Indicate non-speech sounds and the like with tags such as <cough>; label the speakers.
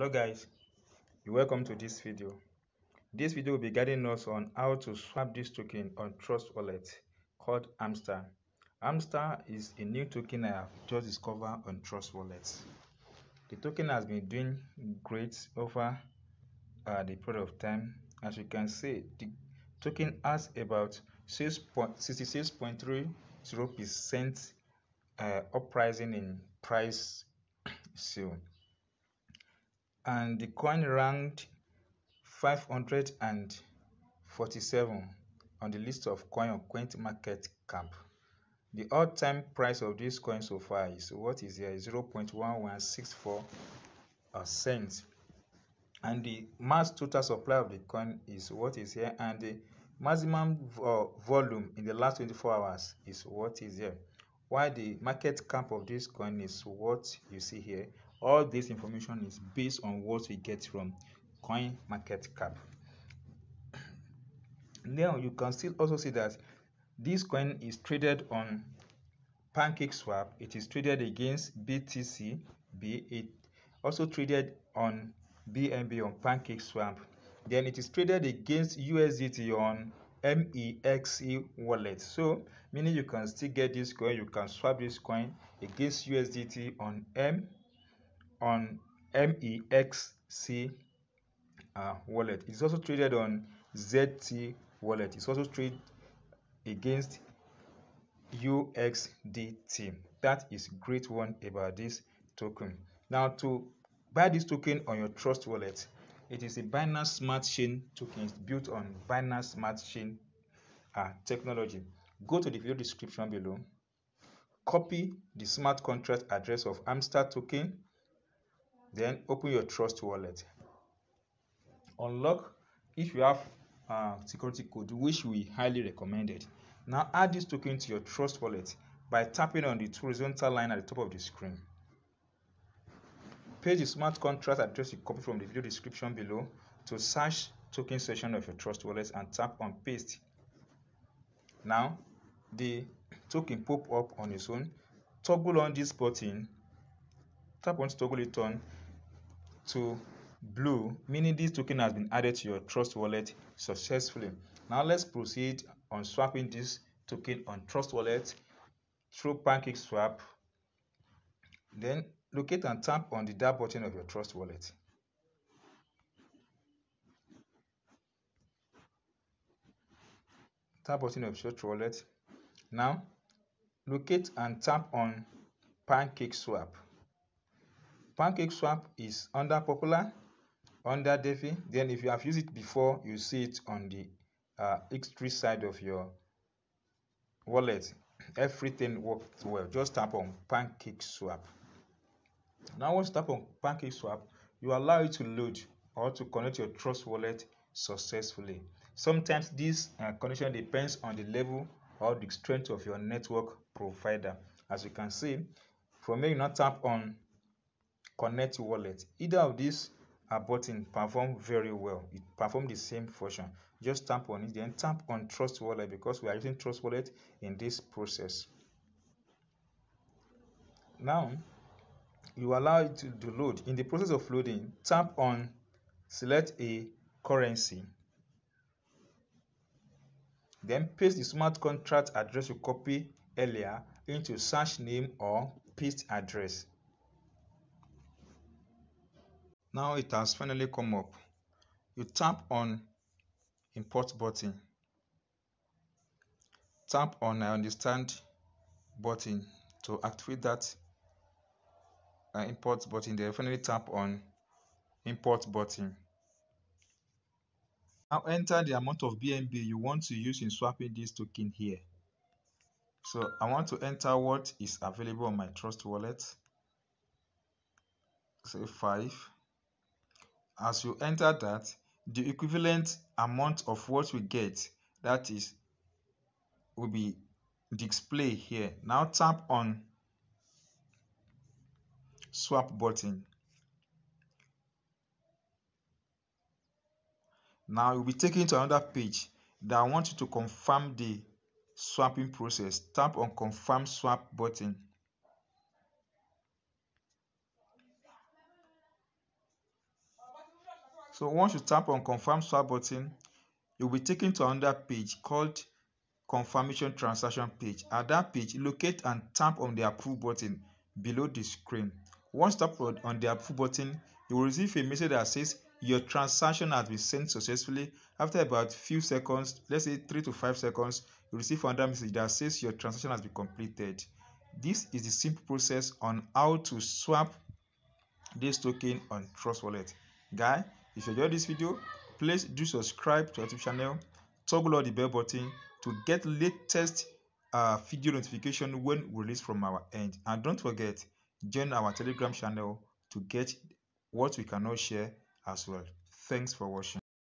Speaker 1: hello guys. You're welcome to this video. This video will be guiding us on how to swap this token on trust wallet called Hamster Hamster is a new token i have just discovered on trust wallet. The token has been doing great over uh, the period of time. As you can see the token has about 6.66.30 percent uh, uprising in price sale and the coin ranked 547 on the list of coin on CoinMarketCap. The all-time price of this coin so far is what is here 0.1164 cents and the mass total supply of the coin is what is here and the maximum vo volume in the last 24 hours is what is here while the market cap of this coin is what you see here all this information is based on what we get from coin market cap <clears throat> now you can still also see that this coin is traded on pancake swap. It is traded against btc b it also traded on bnb on pancake swap. Then it is traded against usdt on MEXC wallet. So meaning you can still get this coin you can swap this coin against usdt on m on MEXC uh, wallet. It's also traded on ZT wallet. It's also traded against USDT. That is great one about this token. Now to buy this token on your Trust wallet, it is a Binance Smart Chain token. It's built on Binance Smart Chain uh, technology. Go to the video description below. Copy the smart contract address of Hamster token then open your trust wallet. Unlock if you have uh, security code which we highly recommended. Now add this token to your trust wallet by tapping on the horizontal line at the top of the screen. Paste the smart contract address you copy from the video description below to search token section of your trust wallet and tap on paste. Now the token pop up on its own. Toggle on this button. Tap on toggle it on to blue meaning this token has been added to your trust wallet successfully. Now let's proceed on swapping this token on trust wallet through pancake swap then locate and tap on the dApp button of your trust wallet. Tap button of your trust wallet. Now locate and tap on pancake swap pancake swap is under popular under defi then if you have used it before you see it on the uh, x3 side of your wallet. Everything works well. Just tap on pancake swap. Now once you tap on pancake swap you allow it to load or to connect your trust wallet successfully. Sometimes this uh, connection depends on the level or the strength of your network provider. As you can see from here you now tap on connect wallet. Either of these uh, button perform very well. It perform the same function. Just tap on it then tap on trust wallet because we are using trust wallet in this process. Now you allow it to, to load. In the process of loading tap on select a currency. Then paste the smart contract address you copy earlier into search name or paste address now it has finally come up. You tap on import button. Tap on i understand button to activate that uh, import button then finally tap on import button. Now enter the amount of bnb you want to use in swapping this token here. So i want to enter what is available on my trust wallet. Say five as you enter that the equivalent amount of what we get that is will be display here. Now tap on swap button. Now you'll be taken to another page that I want you to confirm the swapping process. Tap on confirm swap button so once you tap on confirm swap button you'll be taken to another page called confirmation transaction page. At that page locate and tap on the approve button below the screen. Once tap on the approve button you will receive a message that says your transaction has been sent successfully. After about few seconds let's say three to five seconds you receive another message that says your transaction has been completed. This is the simple process on how to swap this token on trust wallet. Guy if you enjoyed this video please do subscribe to our youtube channel toggle on the bell button to get latest uh, video notification when released from our end. And don't forget join our telegram channel to get what we cannot share as well. Thanks for watching